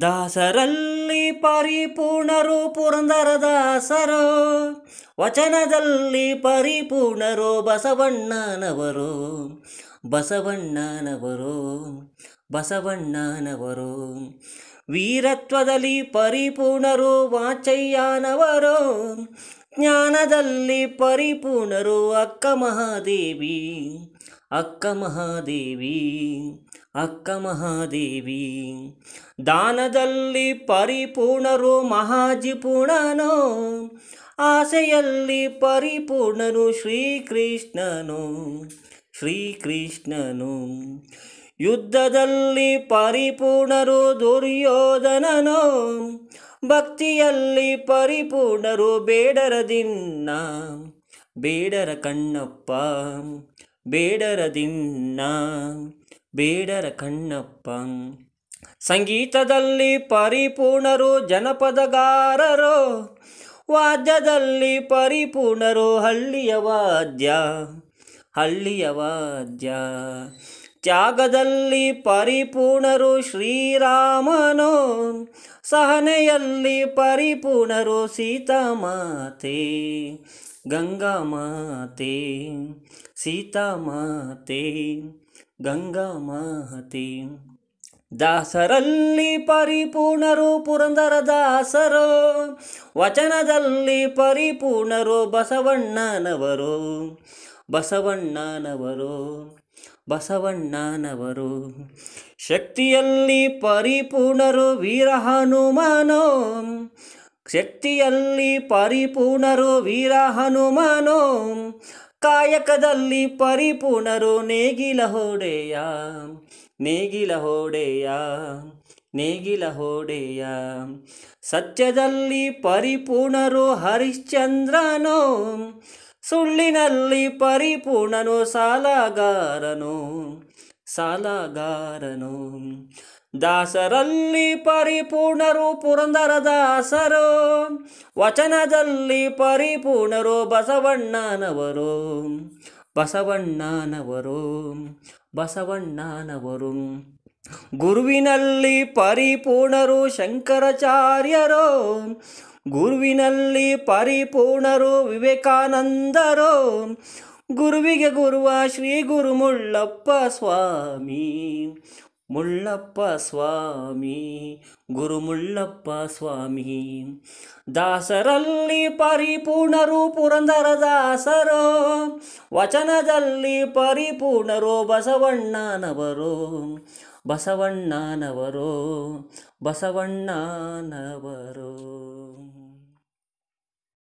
ದಾಸರಲ್ಲಿ ಪರಿಪೂರ್ಣರು ಪುರಂದರ ದಾಸರು, ವಚನದಲ್ಲಿ ಪರಿಪೂರ್ಣರು ಬಸವಣ್ಣನವರು ಬಸವಣ್ಣನವರು ಬಸವಣ್ಣನವರು. ವೀರತ್ವದಲ್ಲಿ ಪರಿಪೂರ್ಣರು ವಾಚಯ್ಯನವರು, ಜ್ಞಾನದಲ್ಲಿ ಪರಿಪೂರ್ಣರು ಅಕ್ಕ ಮಹಾದೇವಿ. ಅಕ್ಕ ಮಹಾದೇವಿ ಅಕ್ಕ ಮಹಾದೇವಿ, ದಾನದಲ್ಲಿ ಪರಿಪೂರ್ಣರು ಮಹಾಜಿಪೂರ್ಣನು, ಆಸೆಯಲ್ಲಿ ಪರಿಪೂರ್ಣನು ಶ್ರೀಕೃಷ್ಣನು ಶ್ರೀಕೃಷ್ಣನು. ಯುದ್ಧದಲ್ಲಿ ಪರಿಪೂರ್ಣರು ದುರ್ಯೋಧನನು, ಭಕ್ತಿಯಲ್ಲಿ ಪರಿಪೂರ್ಣರು ಬೇಡರ ದಿನ್ನ ಬೇಡರ ಕಣ್ಣಪ್ಪ ಬೇಡರ ದಿಣ್ಣ, ಬೇಡರ ಕಣ್ಣಪ್ಪ. ಸಂಗೀತದಲ್ಲಿ ಪರಿಪೂರ್ಣರು, ಜನಪದಗಾರರು, ವಾದ್ಯದಲ್ಲಿ ಪರಿಪೂರ್ಣರು, ಹಳ್ಳಿಯ ವಾದ್ಯ ಹಳ್ಳಿಯ ವಾದ್ಯ. ತ್ಯಾಗದಲ್ಲಿ ಪರಿಪೂರ್ಣರು, ಶ್ರೀರಾಮನು ಸಹನೆಯಲ್ಲಿ ಪರಿಪೂರ್ಣರು ಸೀತಾಮಾತೆ ಗಂಗಾಮಾತೆ ಸೀತಾಮಾತೆ ಗಂಗಾಮಾತೆ. ದಾಸರಲ್ಲಿ ಪರಿಪೂರ್ಣರು ಪುರಂದರ ದಾಸರು ವಚನದಲ್ಲಿ ಪರಿಪೂರ್ಣರು ಬಸವಣ್ಣನವರು. ಬಸವಣ್ಣನವರು ಬಸವಣ್ಣನವರು. ಶಕ್ತಿಯಲ್ಲಿ ಪರಿಪೂರ್ಣರು ವೀರ ಹನುಮಾನೋ ಶಕ್ತಿಯಲ್ಲಿ ಪರಿಪೂರ್ಣರು ವೀರ ಹನುಮಾನೋ ಕಾಯಕದಲ್ಲಿ ಪರಿಪೂರ್ಣರು ನೇಗಿಲ ಹೊಡೆಯ ನೇಗಿಲ ಹೊಡೆಯ ನೇಗಿಲ ಹೊಡೆಯ. ಸತ್ಯದಲ್ಲಿ ಪರಿಪೂರ್ಣರು ಹರಿಶ್ಚಂದ್ರನು. ಸುಳ್ಳಿನಲ್ಲಿ ಪರಿಪೂರ್ಣನು ಸಾಲಗಾರನು ಸಾಲಗಾರನು. ದಾಸರಲ್ಲಿ ಪರಿಪೂರ್ಣರು ಪುರಂದರದಾಸರು ವಚನದಲ್ಲಿ ಪರಿಪೂರ್ಣರು, ಬಸವಣ್ಣನವರು. ಬಸವಣ್ಣನವರು ಬಸವಣ್ಣನವರು. ಗುರುವಿನಲ್ಲಿ ಪರಿಪೂರ್ಣರು, ಶಂಕರಾಚಾರ್ಯರು. ಗುರುವಿನಲ್ಲಿ ಪರಿಪೂರ್ಣರು ವಿವೇಕಾನಂದರು. ಗುರುವಿಗೆ ಗುರುವ ಶ್ರೀ ಗುರು ಮುಳ್ಳಪ್ಪ ಸ್ವಾಮಿ ಮುಳ್ಳಪ್ಪ ಸ್ವಾಮಿ ಗುರು ಮುಳ್ಳಪ್ಪ ಸ್ವಾಮಿ. ದಾಸರಲ್ಲಿ ಪರಿಪೂರ್ಣರು ಪುರಂದರದಾಸರು ವಚನದಲ್ಲಿ ಪರಿಪೂರ್ಣರು ಬಸವಣ್ಣನವರು. ಬಸವಣ್ಣನವರು ಬಸವಣ್ಣನವರು.